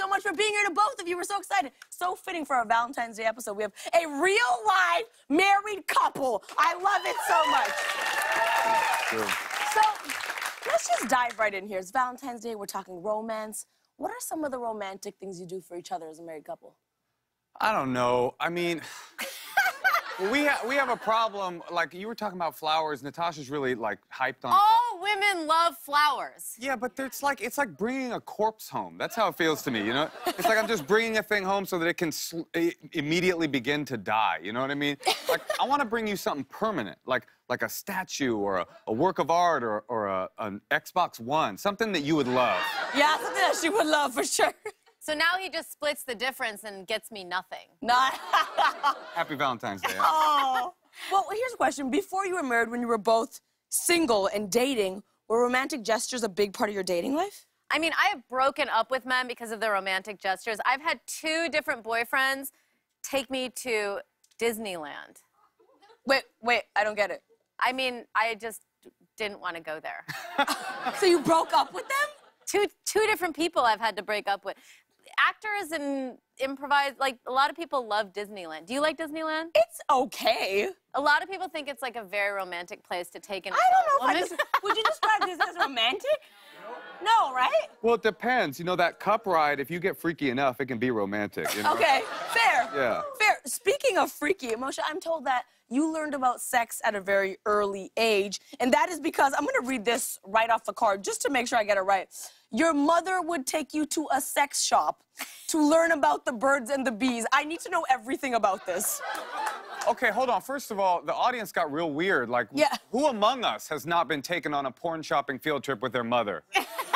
so much for being here to both of you. We're so excited. So fitting for our Valentine's Day episode. We have a real live married couple. I love it so much. So let's just dive right in here. It's Valentine's Day. We're talking romance. What are some of the romantic things you do for each other as a married couple? I don't know. I mean, we ha- we have a problem. Like you were talking about flowers. Natasha's really like hyped on. All women love flowers. Yeah, but it's like it's like bringing a corpse home. That's how it feels to me. You know, it's like I'm just bringing a thing home so that it can sl- immediately begin to die. You know what I mean? Like I want to bring you something permanent, like like a statue or a, a work of art or or a, an Xbox One, something that you would love. Yeah, something that she would love for sure. So now he just splits the difference and gets me nothing. Not. Happy Valentine's Day. oh. Well, here's a question. Before you were married, when you were both single and dating, were romantic gestures a big part of your dating life? I mean, I have broken up with men because of their romantic gestures. I've had two different boyfriends take me to Disneyland. Wait, wait, I don't get it. I mean, I just didn't want to go there. So you broke up with them? two two different people I've had to break up with. Actors and improvise like a lot of people love Disneyland. Do you like Disneyland? It's okay. A lot of people think it's like a very romantic place to take an I don't know if I just, would you describe this as romantic? No, right? Well, it depends. You know, that cup ride, if you get freaky enough, it can be romantic. You know? Okay, fair. Yeah. Fair. Speaking of freaky, Moshe, I'm told that you learned about sex at a very early age, and that is because I'm gonna read this right off the card just to make sure I get it right. Your mother would take you to a sex shop to learn about the birds and the bees. I need to know everything about this. Okay, hold on. First of all, the audience got real weird. Like, Yeah. who among us has not been taken on a porn shopping field trip with their mother?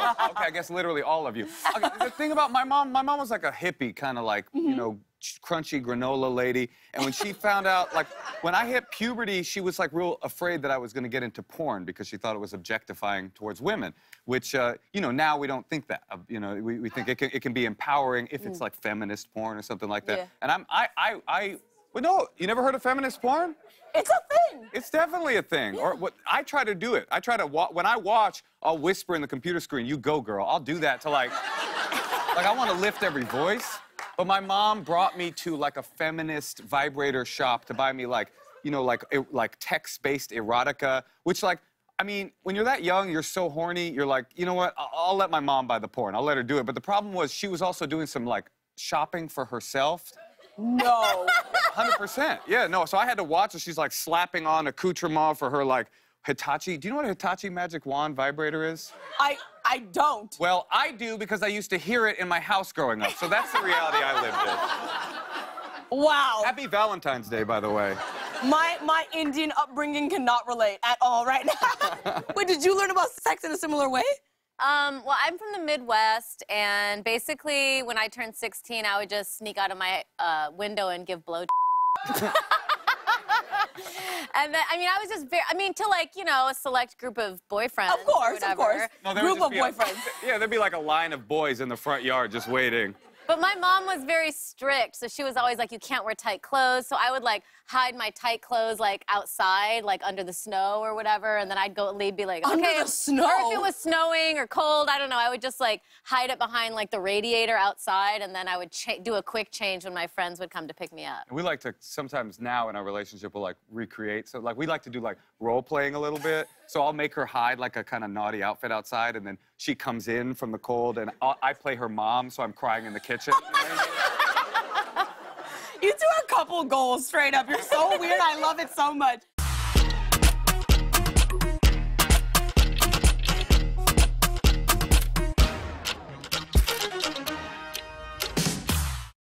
oh, okay, I guess literally all of you. Okay, the thing about my mom, my mom was like a hippie, kind of like, you know, crunchy granola lady. And when she found out, like, when I hit puberty, she was like real afraid that I was going to get into porn because she thought it was objectifying towards women, which, uh, you know, now we don't think that. Uh, you know, we, we think it can, it can be empowering if it's like feminist porn or something like that. Yeah. And I'm, I, I, I, well, no, you never heard of feminist porn? It's a thing. It's definitely a thing. Or what I try to do it. I try to when I watch, I'll whisper in the computer screen, "You go, girl." I'll do that to like, like I want to lift every voice. But my mom brought me to like a feminist vibrator shop to buy me like, you know, like like text-based erotica, which like. I mean, when you're that young, you're so horny, you're like, you know what? I'll, I'll let my mom buy the porn. I'll let her do it. But the problem was she was also doing some like shopping for herself. No. 100%. Yeah, no. So I had to watch her. She's like slapping on accoutrement for her like Hitachi. Do you know what a Hitachi magic wand vibrator is? I I don't. Well, I do because I used to hear it in my house growing up. So that's the reality I lived in. Wow. Happy Valentine's Day, by the way. My my Indian upbringing cannot relate at all right now. Wait, did you learn about sex in a similar way? Um, well, I'm from the Midwest, and basically, when I turned 16, I would just sneak out of my uh, window and give blow. And then, I mean, I was just very, I mean, to like, you know, a select group of boyfriends. Of or course, of course. No, Group of just be a- boyfriends. yeah, there'd be like a line of boys in the front yard just waiting. But my mom was very strict, so she was always like, "You can't wear tight clothes." So I would like hide my tight clothes like outside, like under the snow or whatever, and then I'd go leave, be like, Under "Okay." the if- snow? Or if it was snowing or cold, I don't know. I would just like hide it behind like the radiator outside, and then I would cha- do a quick change when my friends would come to pick me up. We like to sometimes now in our relationship we'll like recreate. So like we like to do like role playing a little bit. So I'll make her hide like a kind of naughty outfit outside, and then she comes in from the cold, and I'll, I play her mom, so I'm crying in the kitchen. You two are couple goals straight up. You're so weird. I love it so much.